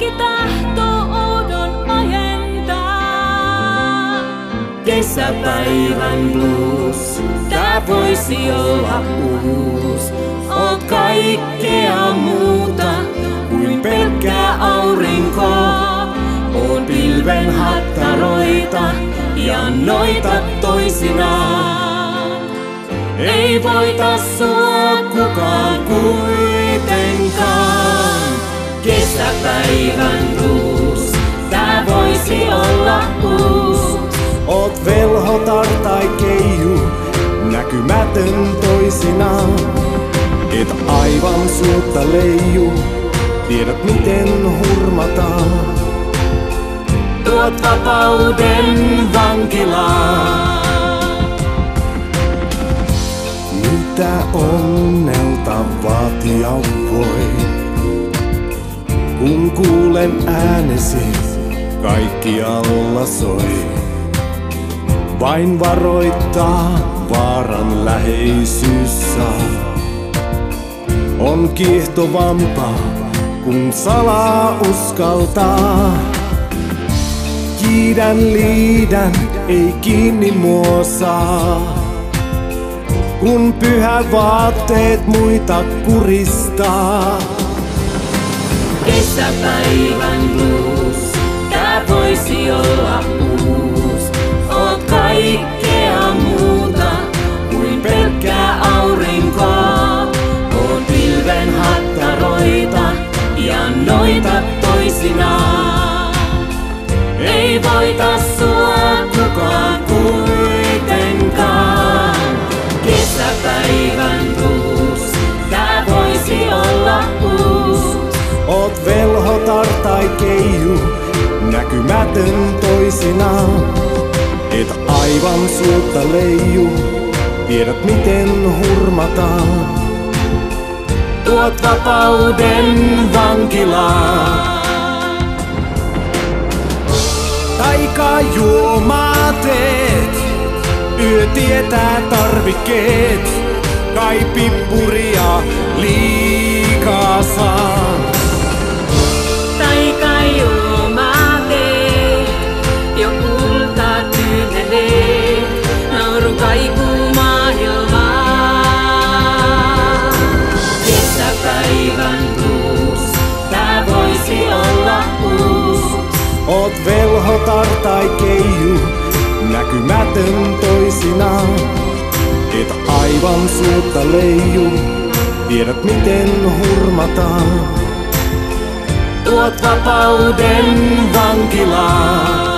henki tahtoo oudon. Kesäpäivän blues, tää voisi olla uus. Oot kaikkea muuta kuin pelkkää aurinkoa. On pilven hattaroita ja noita toisinaan. Ei voita sua kukaan kuin Kesäpäivän blues, tää voisi olla uus. Oot velhotar tai keiju, näkymätön toisinaan. Et aivan suutta leiju, tiedät miten hurmataan. Tuot vapauden vankilaan. Mitä onnelta vaatia voi? Kun kuulen äänesi, kaikkialla soi. Vain varoittaa vaaran läheisyys saa. On kiehtovampaa, kun salaa uskaltaa. Kiidän liidän ei kiinni mua saa. Kun pyhä vaatteet muita kuristaa. Kesäpäivän blues, tää voisi olla uus. Oot kaikkea muuta kuin pelkkää aurinkoa. Oot pilven hattaroita ja noita toisinaan. Ei voita sua näkymätön toisinaan. Et aivan suutta leiju, tiedät miten hurmataan. Tuot vapauden vankilaan. Taika juomaa teet, yö tietää tarvikkeet. Kai pippuria liikaa tai keiju, näkymätön toisinaan. Et aivan suutta leiju, tiedät miten hurmataan. Tuot vapauden vankilaan.